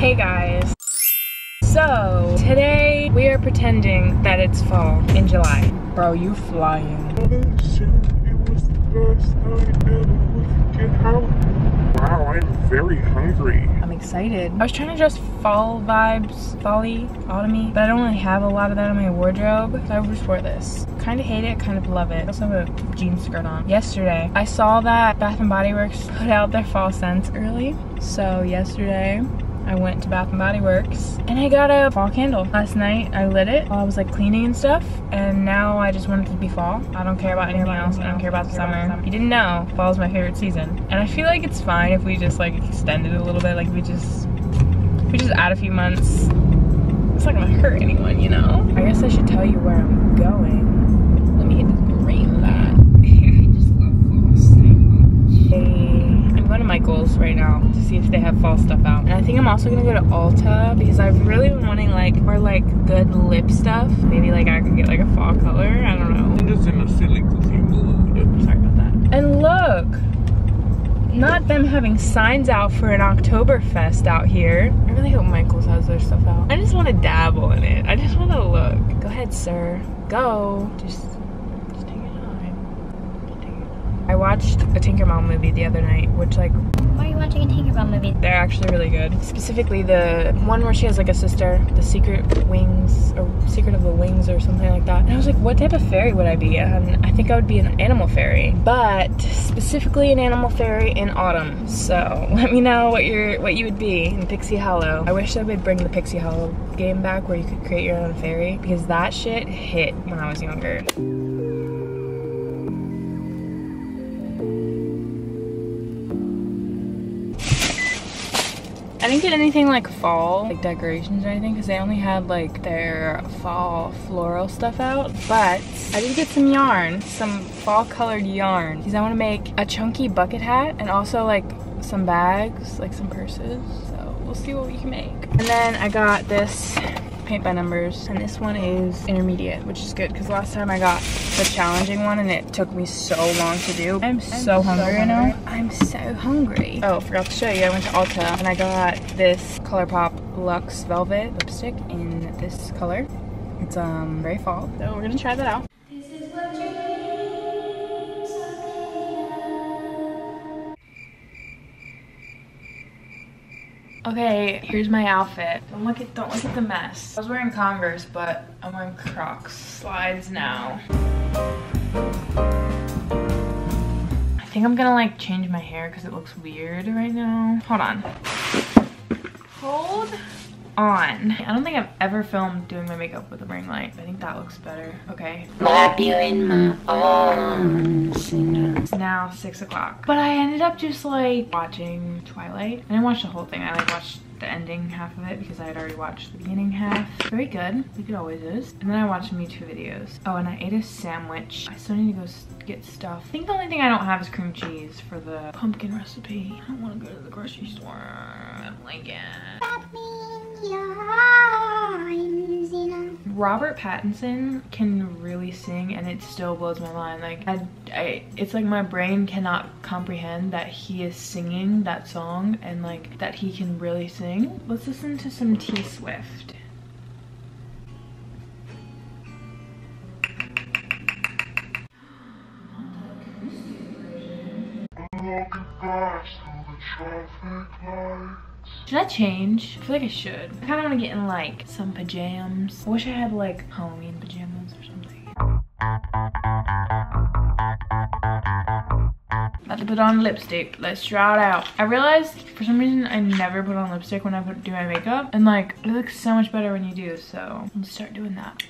Hey guys. So, today we are pretending that it's fall in July. Bro, you flying. Wow, I'm very hungry. I'm excited. I was trying to dress fall vibes, folly, autumny, but I don't really have a lot of that in my wardrobe, so I just wore this. Kind of hate it, kind of love it. I also have a jean skirt on. Yesterday, I saw that Bath & Body Works put out their fall scents early, so yesterday I went to Bath & Body Works and I got a fall candle. Last night I lit it while I was like cleaning and stuff and now I just want it to be fall. I don't care about anything else. I don't care about the summer. You didn't know, fall is my favorite season. And I feel like it's fine if we just like extend it a little bit, like we just, we just add a few months. It's not gonna hurt anyone, you know? I guess I should tell you where I'm going. Let me hit this green light. I just love fall so much. I'm going to Michael's right now to see if they have fall stuff out. And I think I'm also gonna go to Ulta because I've really been wanting like more like good lip stuff. Maybe like I could get like a fall color. I don't know. I'm just in a silly mood. Sorry about that. And look, not them having signs out for an Oktoberfest out here. I really hope Michael's has their stuff out. I just want to dabble in it. I just want to look. Go ahead, sir. Go. Just take your time. Just take your time. I watched a Tinkerbell movie the other night, which like Why are you watching a Tinkerbell movie? they're actually really good. Specifically the one where she has like a sister, the secret wings or secret of the wings or something like that. And I was like, what type of fairy would I be? And I think I would be an animal fairy, but specifically an animal fairy in autumn. So let me know what you're what you would be in Pixie Hollow. I wish I would bring the Pixie Hollow game back where you could create your own fairy because that shit hit when I was younger. I didn't get anything like fall, like decorations or anything, because they only had like their fall floral stuff out. But I did get some yarn, some fall colored yarn, because I want to make a chunky bucket hat and also like some bags, like some purses. So we'll see what we can make. And then I got this paint by numbers, and this one is intermediate, which is good because last time I got the challenging one and it took me so long to do. I'm so hungry right now. I'm so hungry. Oh, forgot to show you. I went to Ulta and I got this ColourPop Luxe Velvet lipstick in this color. It's um very fall, so we're gonna try that out. Okay, here's my outfit. Don't look at don't look at the mess. I was wearing Converse, but I'm wearing Crocs slides now. I think I'm gonna like change my hair because it looks weird right now. Hold on. Hold on. I don't think I've ever filmed doing my makeup with a ring light. I think that looks better. Okay. Wrap you in my arms. It's now six o'clock. But I ended up just like watching Twilight. I didn't watch the whole thing. I like watched the ending half of it because I had already watched the beginning half. Very good, like it always is. And then I watched Me Too videos. Oh, and I ate a sandwich. I still need to go get stuff. I think the only thing I don't have is cream cheese for the pumpkin recipe. I don't want to go to the grocery store. I don't like it. Robert Pattinson can really sing and it still blows my mind. Like I, I, it's like my brain cannot comprehend that he is singing that song and like that he can really sing. Let's listen to some T Swift. Change? I feel like I should. I kind of want to get in like some pajamas. I wish I had like Halloween pajamas or something. About to put on lipstick. Let's try it out. I realized for some reason I never put on lipstick when I put, do my makeup. And like it looks so much better when you do. So let's start doing that.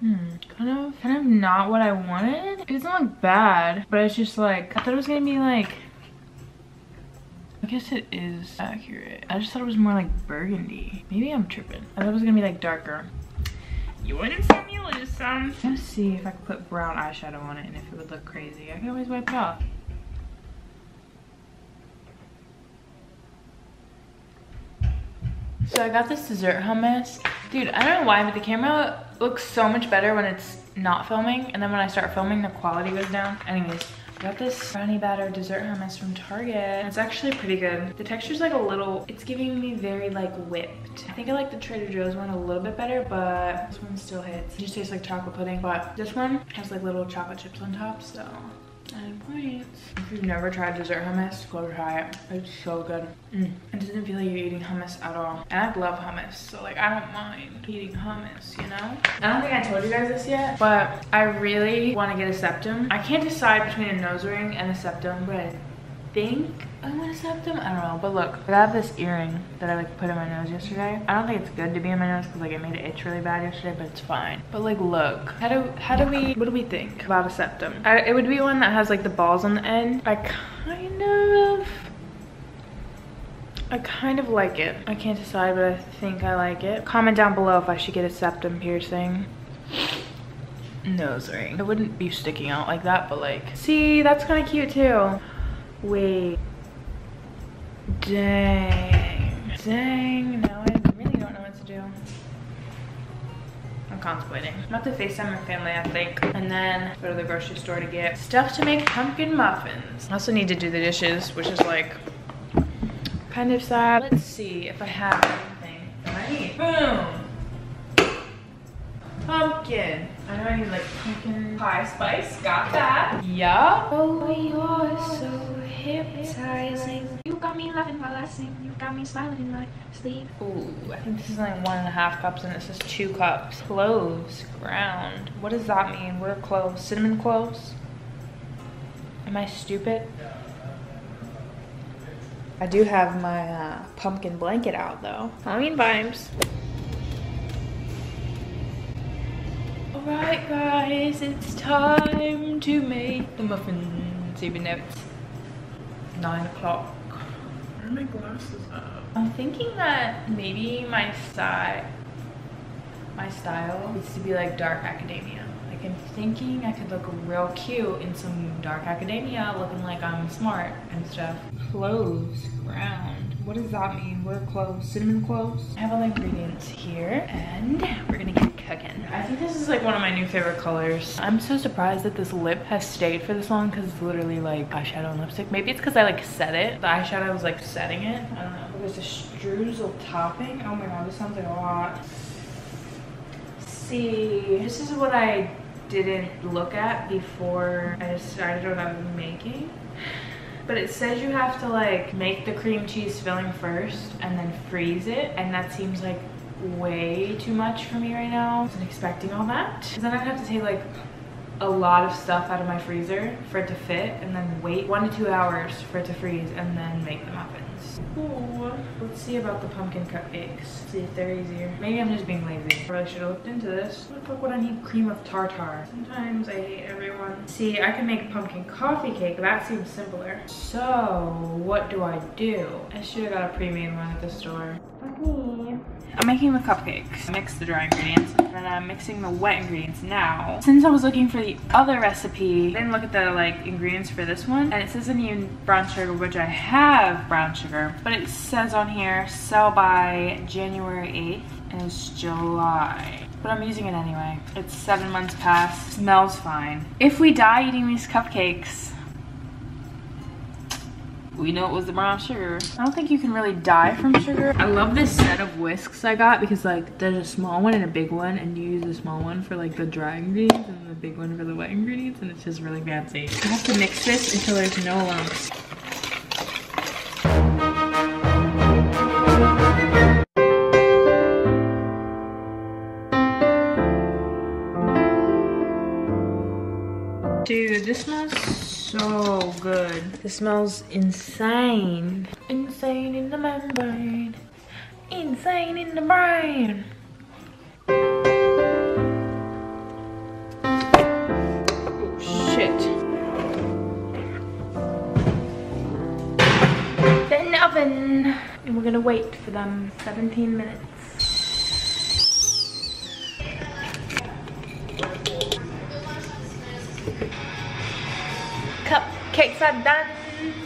Hmm, kind of, kind of not what I wanted. It doesn't look bad, but it's just like, I thought it was gonna be like I guess it is accurate. I just thought it was more like burgundy. Maybe I'm tripping. I thought it was gonna be like darker. You wouldn't see me lose some. Let's see if I could put brown eyeshadow on it and if it would look crazy. I can always wipe it off. So I got this dessert hummus. Dude, I don't know why, but the camera looks so much better when it's not filming. And then when I start filming, the quality goes down. Anyways, Got this brownie batter dessert hummus from Target. It's actually pretty good. The texture's like a little, it's giving me very like whipped. I think I like the Trader Joe's one a little bit better, but this one still hits. It just tastes like chocolate pudding, but this one has like little chocolate chips on top, so If you've never tried dessert hummus, go try it. It's so good. Mm. It doesn't feel like you're eating hummus at all. And I love hummus, so like I don't mind eating hummus, you know? I don't think I told you guys this yet, but I really want to get a septum. I can't decide between a nose ring and a septum, but think I want to a septum. I don't know, but look, I have this earring that I like put in my nose yesterday. I don't think it's good to be in my nose because like it made it itch really bad yesterday, but it's fine. But like, look, how do how do we what do we think about a septum? I, it would be one that has like the balls on the end. I kind of. I kind of like it. I can't decide, but I think I like it. Comment down below if I should get a septum piercing nose ring. It wouldn't be sticking out like that, but like, see, that's kind of cute too. Wait. Dang. Dang. Now I really don't know what to do. I'm contemplating. I'm about to FaceTime my family, I think. And then go to the grocery store to get stuff to make pumpkin muffins. I also need to do the dishes, which is like kind of sad. Let's see if I have anything that I need. Boom. Pumpkin. I know I need like pumpkin pie spice. Got that. Yeah. Oh, you're so hypnotizing. You got me laughing while I sing. You got me smiling in my sleep. Ooh, I think this is like one and a half cups and it says two cups. Cloves, ground. What does that mean? What are cloves? Cinnamon cloves? Am I stupid? I do have my uh, pumpkin blanket out though. Halloween vibes. Alright guys, it's time to make the muffins, even though it's 9 o'clock. Where are my glasses at? I'm thinking that maybe my style, my style needs to be like dark academia. Like I'm thinking I could look real cute in some dark academia, looking like I'm smart and stuff. Cloves, ground. What does that mean? Are cloves? Cinnamon cloves? I have all the ingredients here, and we're gonna get cooking. I think this is like one of my new favorite colors. I'm so surprised that this lip has stayed for this long because it's literally like eyeshadow and lipstick. Maybe it's because I like set it. The eyeshadow was like setting it. I don't know. There's a streusel topping. Oh my god, this sounds like a lot. See, this is what I didn't look at before I decided what I'm making. But it says you have to like make the cream cheese filling first and then freeze it. And that seems like way too much for me right now. I wasn't expecting all that. Then I'd have to take like a lot of stuff out of my freezer for it to fit and then wait one to two hours for it to freeze and then make the muffins. Ooh. Let's see about the pumpkin cupcakes. See if they're easier. Maybe I'm just being lazy. I really should have looked into this. What fuck would I need cream of tartar? Sometimes I hate everyone. See, I can make pumpkin coffee cake. That seems simpler. So, what do I do? I should have got a pre-made one at the store. I'm making the cupcakes. I mixed the dry ingredients and then I'm mixing the wet ingredients now. Since I was looking for the other recipe, I didn't look at the like ingredients for this one and it says I need brown sugar, which I have brown sugar, but it says on here sell by January 8th and it's July. But I'm using it anyway. It's seven months past, smells fine. If we die eating these cupcakes, we know it was the brown sugar. I don't think you can really die from sugar. I love this set of whisks I got because like there's a small one and a big one and you use the small one for like the dry ingredients and the big one for the wet ingredients and it's just really fancy. I have to mix this until there's no lumps. Dude, this smells so good. This smells insane. Insane in the membrane. Insane in the brain. Oh shit. They're in the oven. And we're gonna wait for them 17 minutes. Are done.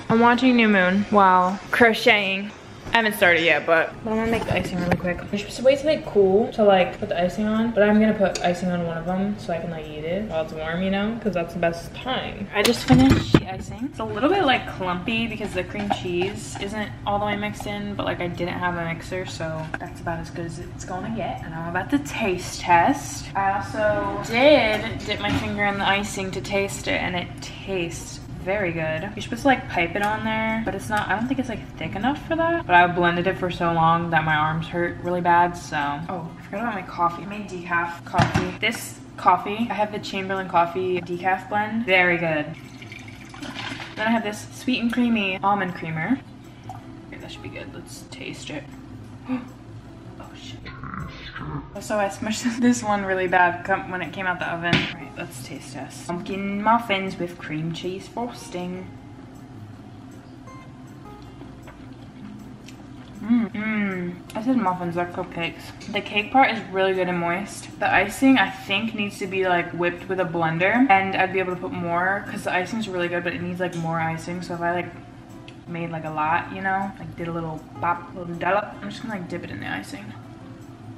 I'm watching New Moon while crocheting. I haven't started yet, but, I'm gonna make the icing really quick. You're supposed to wait till they cool to like put the icing on, but I'm gonna put icing on one of them so I can like eat it while it's warm, you know, because that's the best time. I just finished the icing. It's a little bit like clumpy because the cream cheese isn't all the way mixed in, but like I didn't have a mixer, so that's about as good as it's gonna get. And I'm about to taste test. I also did dip my finger in the icing to taste it, and it tastes very good. You're supposed to like pipe it on there, but it's not, I don't think it's like thick enough for that. But I blended it for so long that my arms hurt really bad, so. Oh, I forgot about my coffee. I made decaf coffee. This coffee, I have the Chamberlain coffee decaf blend. Very good. Then I have this sweet and creamy almond creamer. Okay, that should be good. Let's taste it. Oh shit. Uh-huh. So I smushed this one really bad when it came out the oven. Let's taste test. Pumpkin muffins with cream cheese frosting. Mmm, mmm. I said muffins, they're cupcakes. The cake part is really good and moist. The icing, I think, needs to be like whipped with a blender. And I'd be able to put more, because the icing is really good, but it needs like more icing. So if I like made like a lot, you know, like did a little little dollop, I'm just gonna like dip it in the icing.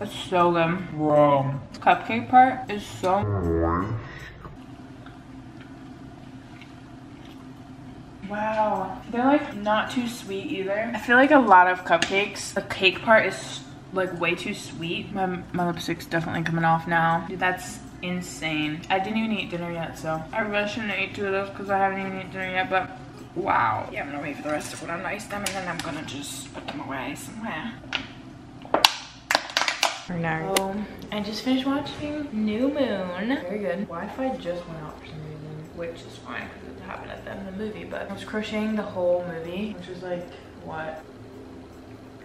It's so good. Wow. Cupcake part is so Wow. They're like not too sweet either. I feel like a lot of cupcakes, the cake part is like way too sweet. My, my lipstick's definitely coming off now. Dude, that's insane. I didn't even eat dinner yet, so I really shouldn't eat two of those because I haven't even eaten dinner yet, but wow. Yeah, I'm gonna wait for the rest of what I'm nice them and then I'm gonna just put them away somewhere. So, um, I just finished watching New Moon. Very good. Wi-Fi just went out for some reason, which is fine because it happened at the end of the movie. But I was crocheting the whole movie, which was like, what?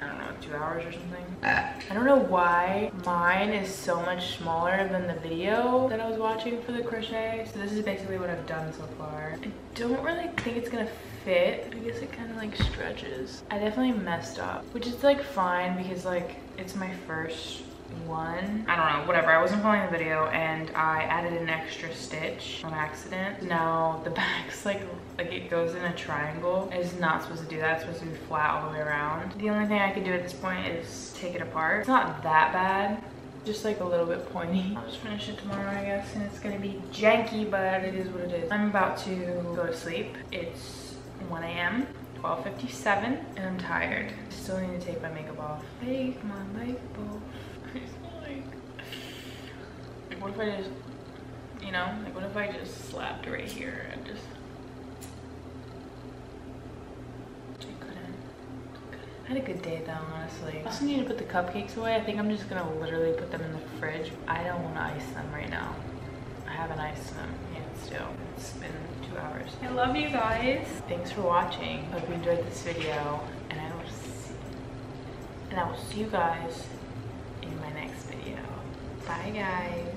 I don't know, two hours or something. I don't know why mine is so much smaller than the video that I was watching for the crochet. So this is basically what I've done so far. I don't really think it's gonna fit. I guess it kind of like stretches. I definitely messed up, which is like fine because like it's my first one. I don't know, whatever. I wasn't following the video and I added an extra stitch on accident. Now the back's like, like it goes in a triangle. It's not supposed to do that. It's supposed to be flat all the way around. The only thing I can do at this point is take it apart. It's not that bad just like a little bit pointy. I'll just finish it tomorrow, I guess, and it's gonna be janky, but it is what it is. I'm about to go to sleep. It's 1 a.m. 12.57 and I'm tired. Still need to take my makeup off. Take my makeup off what if I just, you know, like what if I just slapped right here and just, I couldn't. I had a good day though, honestly. I also need to put the cupcakes away. I think I'm just gonna literally put them in the fridge. I don't wanna ice them right now. I haven't iced them yet still. It's been two hours. I love you guys. Thanks for watching. Hope you enjoyed this video and I will see, and I will see you guys in my next video. Bye guys.